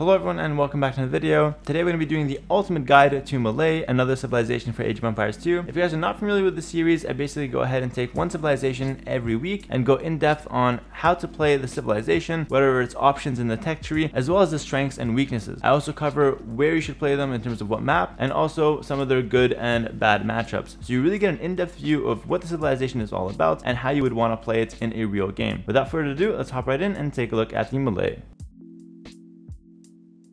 Hello everyone and welcome back to the video. Today we're going to be doing the ultimate guide to Malay, another civilization for Age of Empires 2. If you guys are not familiar with the series, I basically go ahead and take one civilization every week and go in depth on how to play the civilization, whatever its options in the tech tree, as well as the strengths and weaknesses. I also cover where you should play them in terms of what map, and also some of their good and bad matchups. So you really get an in-depth view of what the civilization is all about and how you would want to play it in a real game. Without further ado, let's hop right in and take a look at the Malay.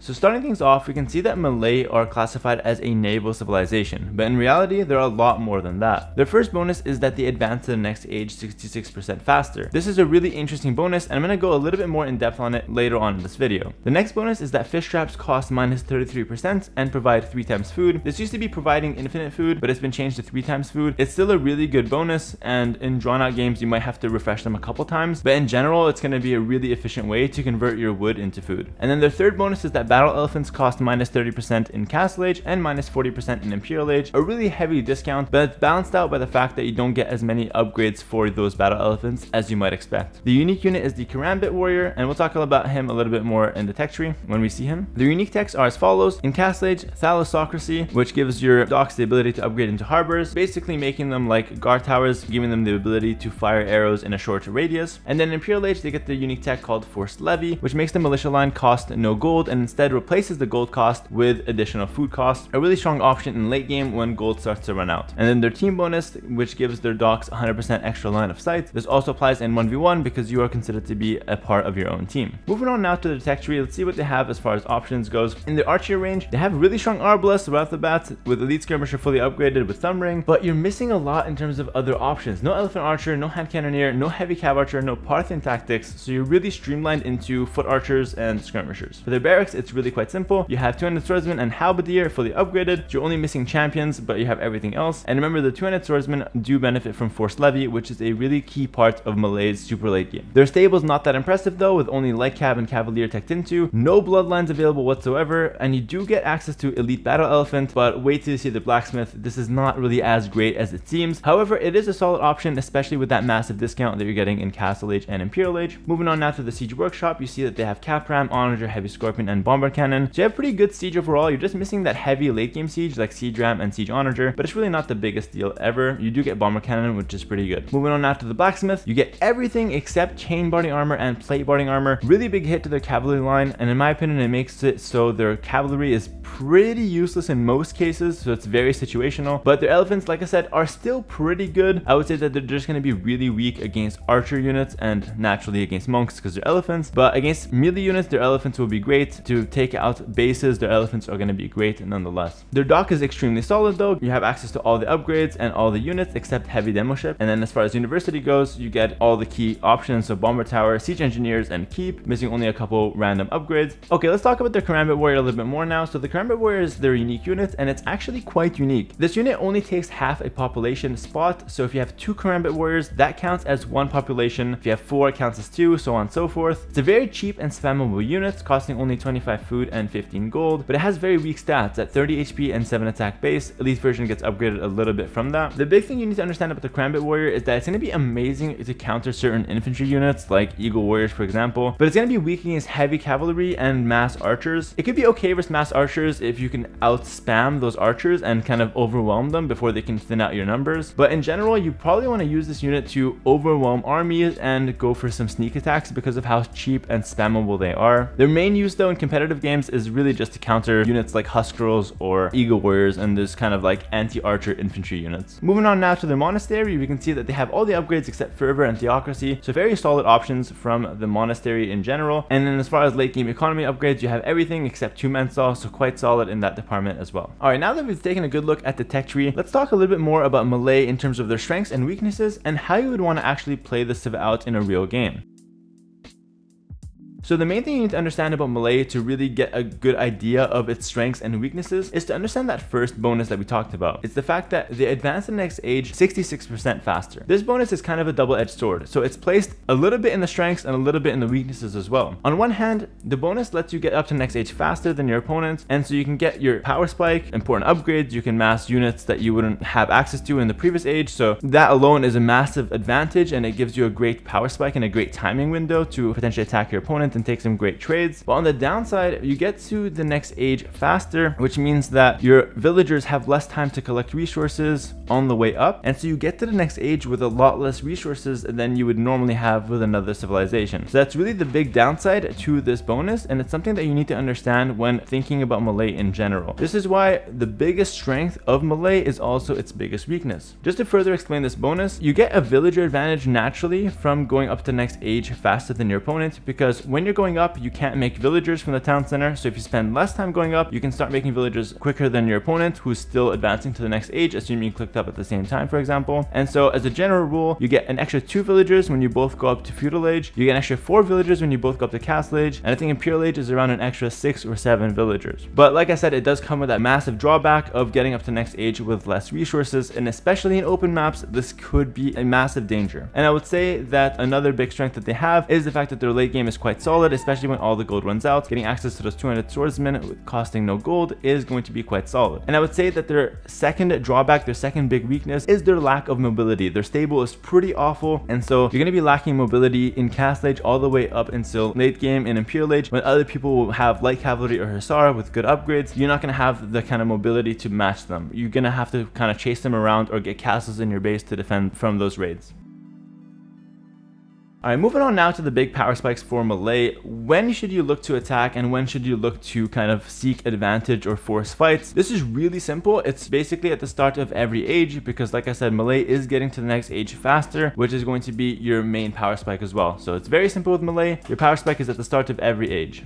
So starting things off, we can see that Malay are classified as a naval civilization, but in reality, they're a lot more than that. Their first bonus is that they advance to the next age 66% faster. This is a really interesting bonus, and I'm going to go a little bit more in depth on it later on in this video. The next bonus is that fish traps cost minus 33% and provide 3 times food. This used to be providing infinite food, but it's been changed to 3 times food. It's still a really good bonus, and in drawn out games, you might have to refresh them a couple times, but in general, it's going to be a really efficient way to convert your wood into food. And then their third bonus is that Battle Elephants cost minus 30% in Castle Age and minus 40% in Imperial Age, a really heavy discount, but it's balanced out by the fact that you don't get as many upgrades for those Battle Elephants as you might expect. The unique unit is the Karambit Warrior, and we'll talk about him a little bit more in the tech tree when we see him. The unique techs are as follows. In Castle Age, Thalassocracy, which gives your docks the ability to upgrade into harbors, basically making them like guard towers, giving them the ability to fire arrows in a shorter radius. And then in Imperial Age, they get the unique tech called Forced Levy, which makes the militia line cost no gold and instead replaces replaces the gold cost with additional food cost, a really strong option in late game when gold starts to run out. And then their team bonus, which gives their docks 100% extra line of sight. This also applies in 1v1 because you are considered to be a part of your own team. Moving on now to the tech tree, let's see what they have as far as options goes. In the archer range, they have really strong arbalest right off the bat with elite skirmisher fully upgraded with thumb ring, but you're missing a lot in terms of other options. No elephant archer, no hand cannoneer, no heavy cav archer, no Parthian tactics, so you're really streamlined into foot archers and skirmishers. For their barracks, it's really quite simple. You have two-handed swordsmen and halberdier fully upgraded. You're only missing champions, but you have everything else. And remember, the two-handed swordsmen do benefit from forced levy, which is a really key part of Malay's super late game. Their stable's not that impressive though, with only light cav and cavalier teched into, no bloodlines available whatsoever, and you do get access to elite battle elephant, but wait till you see the blacksmith. This is not really as great as it seems. However, it is a solid option, especially with that massive discount that you're getting in Castle Age and Imperial Age. Moving on now to the Siege Workshop, you see that they have Capped Ram, Onager, Heavy Scorpion, and Bombard Cannon. So you have pretty good siege overall. You're just missing that heavy late game siege like Siege Ram and Siege Onager, but it's really not the biggest deal ever. You do get Bombard Cannon, which is pretty good. Moving on now to the Blacksmith, you get everything except chain barding armor and plate barding armor. Really big hit to their cavalry line, and in my opinion, it makes it so their cavalry is pretty useless in most cases, so it's very situational. But their elephants, like I said, are still pretty good. I would say that they're just going to be really weak against archer units and naturally against monks because they're elephants. But against melee units, their elephants will be great to take out bases. Their elephants are going to be great nonetheless. Their dock is extremely solid though. You have access to all the upgrades and all the units except heavy demo ship. And then as far as university goes, you get all the key options. So bombard tower, siege engineers, and keep, missing only a couple random upgrades. Okay, let's talk about their Karambit warrior a little bit more now. So the Karambit warrior is their unique unit and it's actually quite unique. This unit only takes half a population spot. So if you have two Karambit warriors, that counts as one population. If you have four, it counts as two, so on and so forth. It's a very cheap and spammable unit, costing only 25 food and 15 gold, but it has very weak stats at 30 HP and 7 attack base. Elite version gets upgraded a little bit from that. The big thing you need to understand about the Karambit Warrior is that it's going to be amazing to counter certain infantry units like Eagle Warriors for example, but it's going to be weak against heavy cavalry and mass archers. It could be okay versus mass archers if you can out spam those archers and kind of overwhelm them before they can thin out your numbers, but in general you probably want to use this unit to overwhelm armies and go for some sneak attacks because of how cheap and spammable they are. Their main use though in competitive games is really just to counter units like Huskarls or Eagle Warriors and this kind of like anti-archer infantry units. Moving on now to the monastery, we can see that they have all the upgrades except Fervor and Theocracy, so very solid options from the monastery in general. And then as far as late game economy upgrades, you have everything except Two-Man Saw, so quite solid in that department as well. Alright, now that we've taken a good look at the tech tree, let's talk a little bit more about Malay in terms of their strengths and weaknesses and how you would want to actually play the Civ out in a real game. So the main thing you need to understand about Malay to really get a good idea of its strengths and weaknesses is to understand that first bonus that we talked about. It's the fact that they advance the next age 66% faster. This bonus is kind of a double-edged sword, so it's placed a little bit in the strengths and a little bit in the weaknesses as well. On one hand, the bonus lets you get up to next age faster than your opponents, and so you can get your power spike, important upgrades, you can mass units that you wouldn't have access to in the previous age, so that alone is a massive advantage and it gives you a great power spike and a great timing window to potentially attack your opponent and take some great trades. But on the downside, you get to the next age faster, which means that your villagers have less time to collect resources on the way up. And so you get to the next age with a lot less resources than you would normally have with another civilization. So that's really the big downside to this bonus. And it's something that you need to understand when thinking about Malay in general. This is why the biggest strength of Malay is also its biggest weakness. Just to further explain this bonus, you get a villager advantage naturally from going up to next age faster than your opponent because when you're going up, you can't make villagers from the town center. So if you spend less time going up, you can start making villagers quicker than your opponent who's still advancing to the next age, assuming you clicked up at the same time, for example. And so as a general rule, you get an extra two villagers when you both go up to feudal age. You get an extra four villagers when you both go up to castle age. And I think imperial age is around an extra six or seven villagers. But like I said, it does come with that massive drawback of getting up to next age with less resources. And especially in open maps, this could be a massive danger. And I would say that another big strength that they have is the fact that their late game is quite solid, especially when all the gold runs out. Getting access to those two-handed swordsmen with costing no gold is going to be quite solid. And I would say that their second drawback, their second big weakness is their lack of mobility. Their stable is pretty awful. And so you're going to be lacking mobility in Castle Age all the way up until late game in Imperial Age when other people will have light cavalry or Hussar with good upgrades. You're not going to have the kind of mobility to match them. You're going to have to kind of chase them around or get castles in your base to defend from those raids. Alright, moving on now to the big power spikes for Malay. When should you look to attack and when should you look to kind of seek advantage or force fights? This is really simple. It's basically at the start of every age because like I said, Malay is getting to the next age faster, which is going to be your main power spike as well. So it's very simple with Malay. Your power spike is at the start of every age.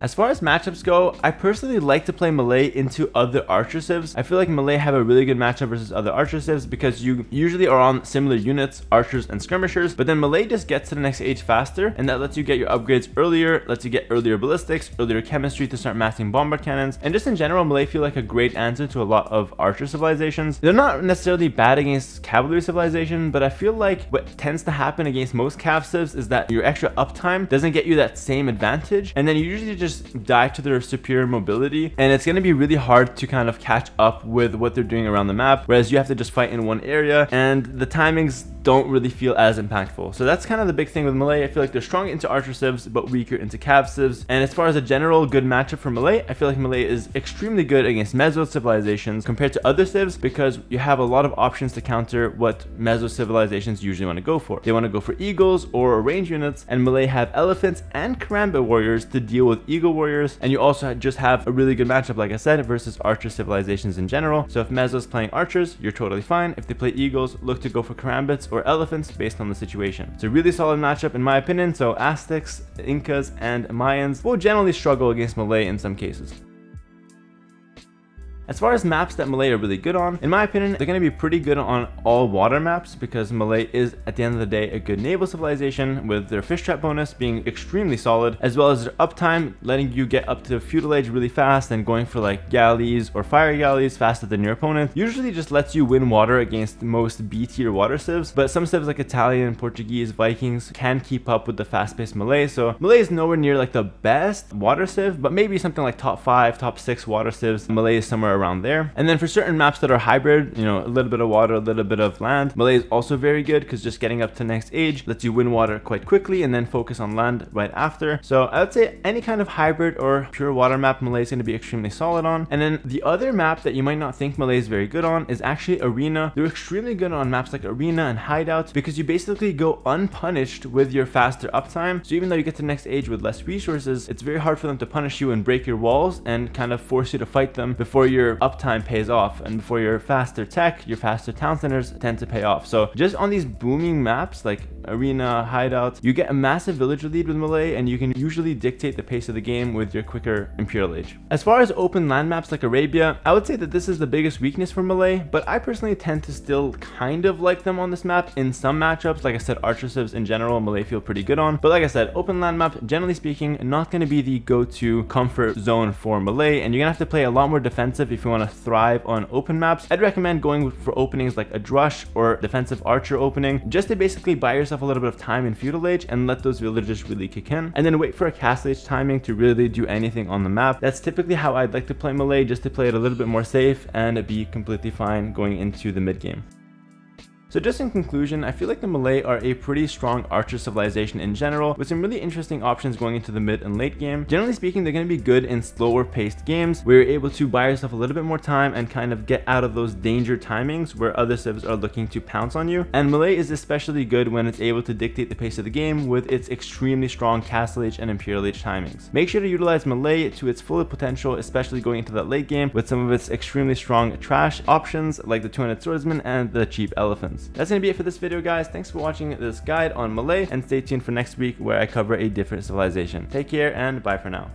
As far as matchups go, I personally like to play Malay into other Archer civs. I feel like Malay have a really good matchup versus other Archer civs because you usually are on similar units, Archers and Skirmishers, but then Malay just gets to the next age faster and that lets you get your upgrades earlier, lets you get earlier ballistics, earlier chemistry to start massing bombard cannons, and just in general, Malay feel like a great answer to a lot of Archer civilizations. They're not necessarily bad against Cavalry civilization, but I feel like what tends to happen against most Cav civs is that your extra uptime doesn't get you that same advantage, and then you usually just just die to their superior mobility and it's going to be really hard to kind of catch up with what they're doing around the map whereas you have to just fight in one area and the timings don't really feel as impactful. So that's kind of the big thing with Malay. I feel like they're strong into Archer civs, but weaker into Cav civs. And as far as a general good matchup for Malay, I feel like Malay is extremely good against Meso civilizations compared to other civs because you have a lot of options to counter what Meso civilizations usually want to go for. They want to go for eagles or range units, and Malay have elephants and Karambit warriors to deal with eagle warriors. And you also just have a really good matchup, like I said, versus Archer civilizations in general. So if Meso's playing archers, you're totally fine. If they play eagles, look to go for Karambits or or elephants based on the situation. It's a really solid matchup in my opinion, so Aztecs, Incas, and Mayans will generally struggle against Malay in some cases. As far as maps that Malay are really good on, in my opinion, they're going to be pretty good on all water maps because Malay is, at the end of the day, a good naval civilization with their fish trap bonus being extremely solid, as well as their uptime letting you get up to feudal age really fast and going for like galleys or fire galleys faster than your opponent. Usually just lets you win water against most B tier water civs, but some civs like Italian, Portuguese, Vikings can keep up with the fast-paced Malay, so Malay is nowhere near like the best water civ, but maybe something like top 5, top 6 water civs. Malay is somewhere around there. And then for certain maps that are hybrid, you know, a little bit of water, a little bit of land, Malay is also very good because just getting up to next age lets you win water quite quickly and then focus on land right after. So I would say any kind of hybrid or pure water map Malay is going to be extremely solid on. And then the other map that you might not think Malay is very good on is actually Arena. They're extremely good on maps like Arena and Hideout because you basically go unpunished with your faster uptime. So even though you get to next age with less resources, it's very hard for them to punish you and break your walls and kind of force you to fight them before your uptime time pays off and for your faster tech your faster town centers tend to pay off. So just on these booming maps like arena hideout you get a massive villager lead with Malay and you can usually dictate the pace of the game with your quicker imperial age as far as open land maps like arabia i would say that this is the biggest weakness for Malay but i personally tend to still kind of like them on this map. In some matchups like i said archer civs in general Malay feel pretty good on. But like i said open land map generally speaking not going to be the go-to comfort zone for Malay and you're gonna have to play a lot more defensive if you want to thrive on open maps, I'd recommend going for openings like a Drush or defensive archer opening, just to basically buy yourself a little bit of time in feudal age and let those villagers really kick in. And then wait for a castle age timing to really do anything on the map. That's typically how I'd like to play Malay, just to play it a little bit more safe and be completely fine going into the mid game. So just in conclusion, I feel like the Malay are a pretty strong archer civilization in general, with some really interesting options going into the mid and late game. Generally speaking, they're going to be good in slower paced games where you're able to buy yourself a little bit more time and kind of get out of those danger timings where other civs are looking to pounce on you. And Malay is especially good when it's able to dictate the pace of the game with its extremely strong Castle Age and Imperial Age timings. Make sure to utilize Malay to its full potential, especially going into that late game with some of its extremely strong trash options like the two-handed swordsman and the cheap That's to be it for this video, guys. Thanks for watching this guide on Malay, and stay tuned for next week where I cover a different civilization. Take care, and bye for now.